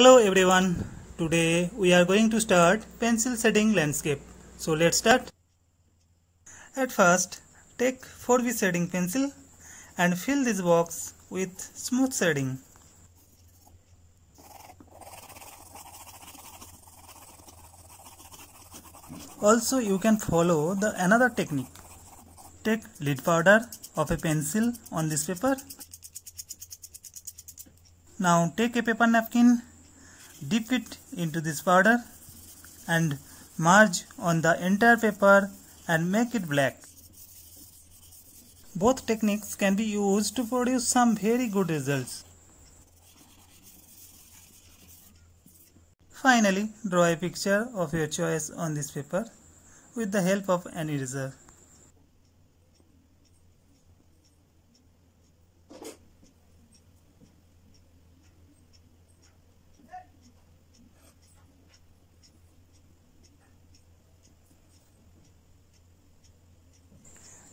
Hello everyone. Today we are going to start pencil shading landscape. So let's start. At first take 4B shading pencil and fill this box with smooth shading. Also you can follow the another technique. Take lead powder of a pencil on this paper. Now take a paper napkin, dip it into this powder and merge on the entire paper and make it black. Both techniques can be used to produce some very good results. Finally, draw a picture of your choice on this paper with the help of an eraser.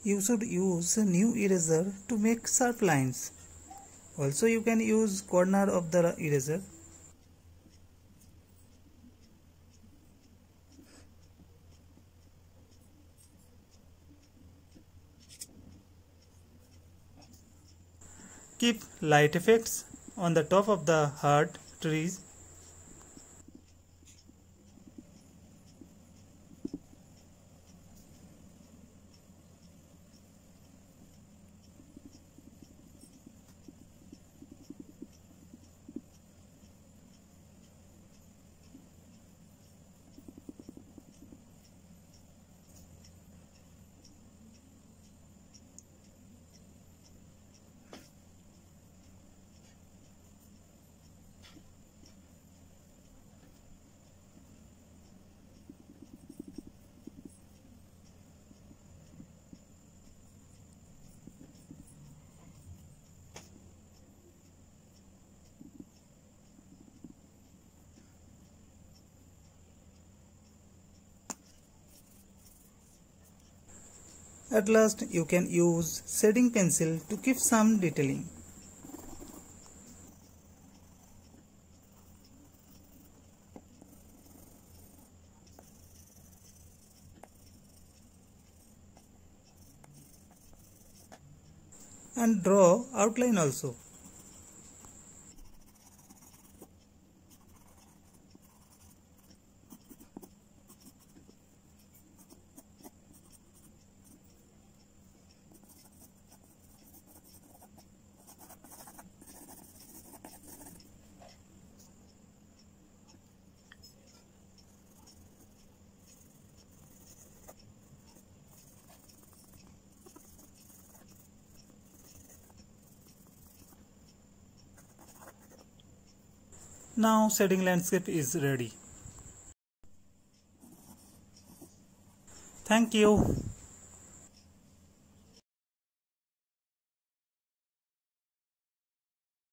You should use new eraser to make sharp lines. Also you can use corner of the eraser Keep light effects on the top of the heart trees At last you can use shading pencil to give some detailing. And draw outline also. Now shading landscape is ready. Thank you.